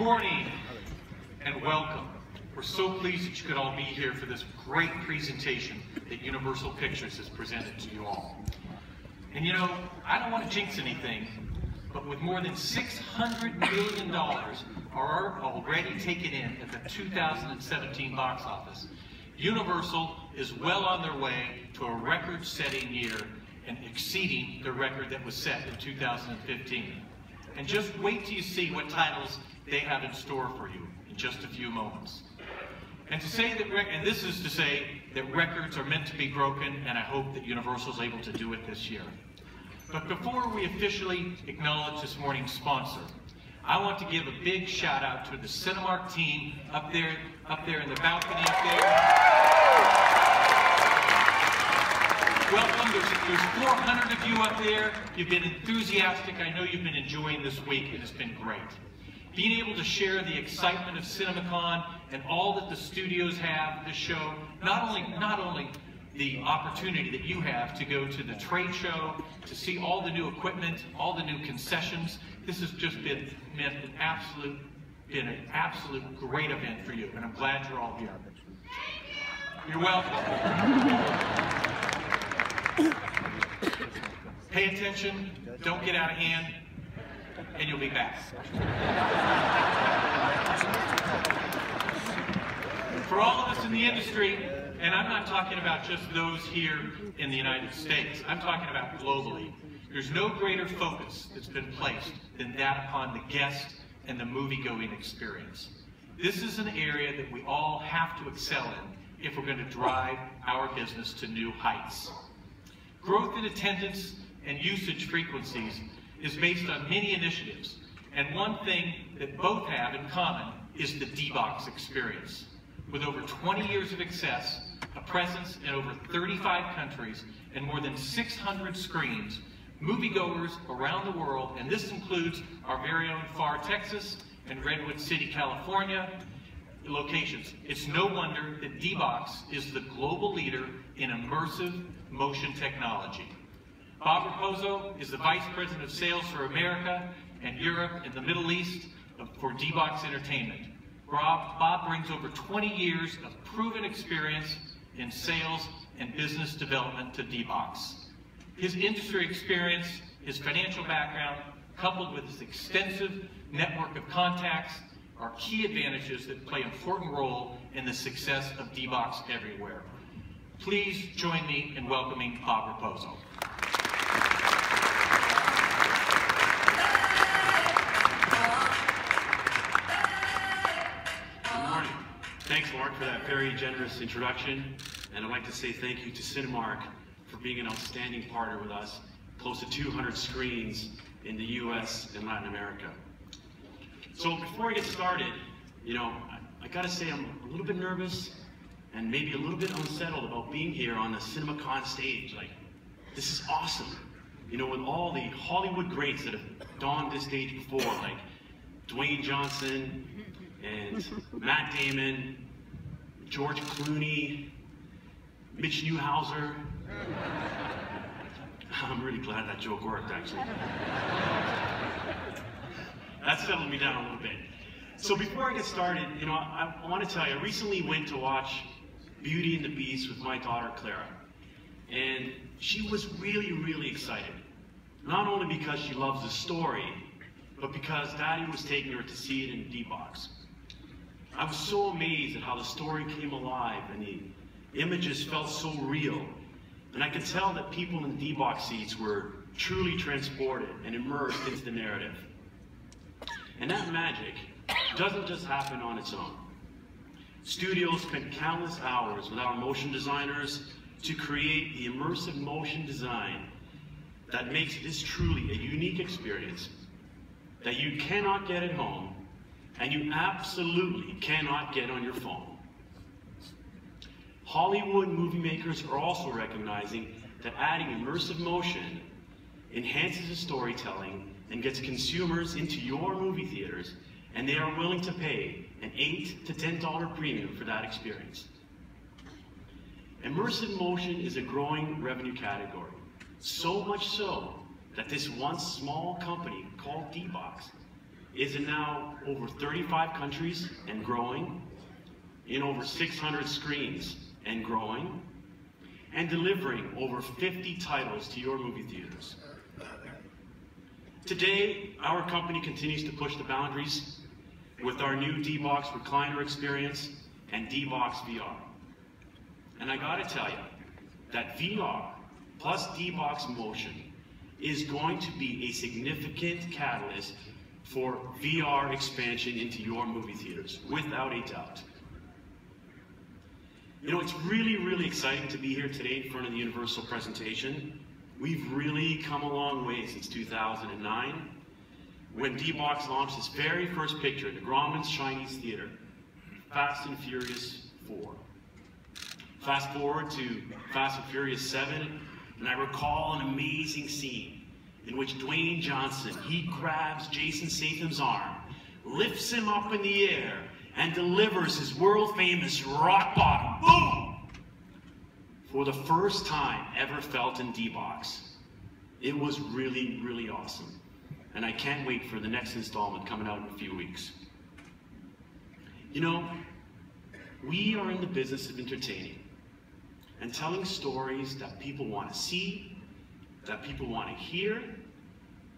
morning and welcome. We're so pleased that you could all be here for this great presentation that Universal Pictures has presented to you all. And you know, I don't want to jinx anything, but with more than $600 million are already taken in at the 2017 box office, Universal is well on their way to a record-setting year and exceeding the record that was set in 2015. And just wait till you see what titles they have in store for you in just a few moments. And to say that, and this is to say that records are meant to be broken, and I hope that Universal is able to do it this year. But before we officially acknowledge this morning's sponsor, I want to give a big shout out to the Cinemark team up there, up there in the balcony up there. Welcome, there's, there's 400 of you up there. You've been enthusiastic. I know you've been enjoying this week, and it's been great being able to share the excitement of CinemaCon and all that the studios have to show, not only, not only the opportunity that you have to go to the trade show, to see all the new equipment, all the new concessions. This has just been meant an absolute, been an absolute great event for you, and I'm glad you're all here. You're welcome. Pay attention, don't get out of hand, and you'll be back. For all of us in the industry, and I'm not talking about just those here in the United States, I'm talking about globally, there's no greater focus that's been placed than that upon the guest and the movie-going experience. This is an area that we all have to excel in if we're going to drive our business to new heights. Growth in attendance and usage frequencies is based on many initiatives, and one thing that both have in common is the D-BOX experience. With over 20 years of success, a presence in over 35 countries, and more than 600 screens, moviegoers around the world, and this includes our very own Pharr, Texas, and Redwood City, California, locations. It's no wonder that D-BOX is the global leader in immersive motion technology. Bob Raposo is the Vice President of Sales for America and Europe and the Middle East for D-BOX Entertainment. Bob, Bob brings over 20 years of proven experience in sales and business development to D-BOX. His industry experience, his financial background, coupled with his extensive network of contacts, are key advantages that play an important role in the success of D-BOX everywhere. Please join me in welcoming Bob Raposo. Thanks, Mark, for that very generous introduction. And I'd like to say thank you to Cinemark for being an outstanding partner with us. Close to 200 screens in the US and Latin America. So before I get started, you know, I, I gotta say I'm a little bit nervous and maybe a little bit unsettled about being here on the CinemaCon stage. Like, this is awesome. You know, with all the Hollywood greats that have donned this stage before, like Dwayne Johnson, and Matt Damon, George Clooney, Mitch Neuhauser. I'm really glad that joke worked, actually. That settled me down a little bit. So before I get started, you know, I, I want to tell you, I recently went to watch Beauty and the Beast with my daughter, Clara. And she was really, really excited. Not only because she loves the story, but because Daddy was taking her to see it in D-Box. I was so amazed at how the story came alive and the images felt so real. And I could tell that people in D-Box seats were truly transported and immersed into the narrative. And that magic doesn't just happen on its own. Studios spent countless hours with our motion designers to create the immersive motion design that makes this truly a unique experience that you cannot get at home and you absolutely cannot get on your phone. Hollywood movie makers are also recognizing that adding immersive motion enhances the storytelling and gets consumers into your movie theaters, and they are willing to pay an 8 to $10 premium for that experience. Immersive motion is a growing revenue category, so much so that this once small company called D-Box is in now over 35 countries and growing, in over 600 screens and growing, and delivering over 50 titles to your movie theaters. Today, our company continues to push the boundaries with our new D-Box recliner experience and D-Box VR. And I gotta tell you, that VR plus D-Box Motion is going to be a significant catalyst for VR expansion into your movie theaters, without a doubt. You know, it's really, really exciting to be here today in front of the Universal presentation. We've really come a long way since 2009, when D-Box launched its very first picture at the Grauman's Chinese Theater, Fast and Furious 4. Fast forward to Fast and Furious 7, and I recall an amazing scene in which Dwayne Johnson, he grabs Jason Statham's arm, lifts him up in the air, and delivers his world famous rock bottom, boom! For the first time ever felt in D-Box. It was really, really awesome. And I can't wait for the next installment coming out in a few weeks. You know, we are in the business of entertaining and telling stories that people want to see, that people want to hear,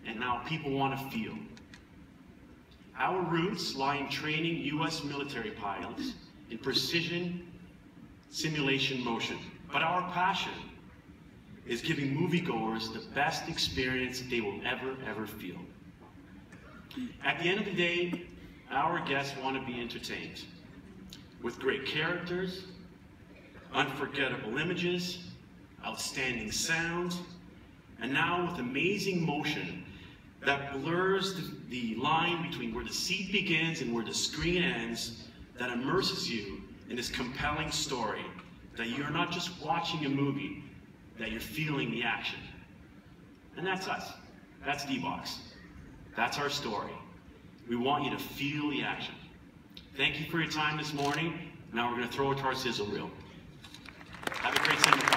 and now people want to feel. Our roots lie in training U.S. military pilots in precision simulation motion, but our passion is giving moviegoers the best experience they will ever, ever feel. At the end of the day, our guests want to be entertained with great characters, unforgettable images, outstanding sound, and now with amazing motion that blurs the, the, line between where the seat begins and where the screen ends, that immerses you in this compelling story, that you're not just watching a movie, that you're feeling the action. And that's us. That's D-Box. That's our story. We want you to feel the action. Thank you for your time this morning. Now we're going to throw it to our sizzle reel. Have a great cinema.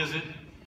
Visit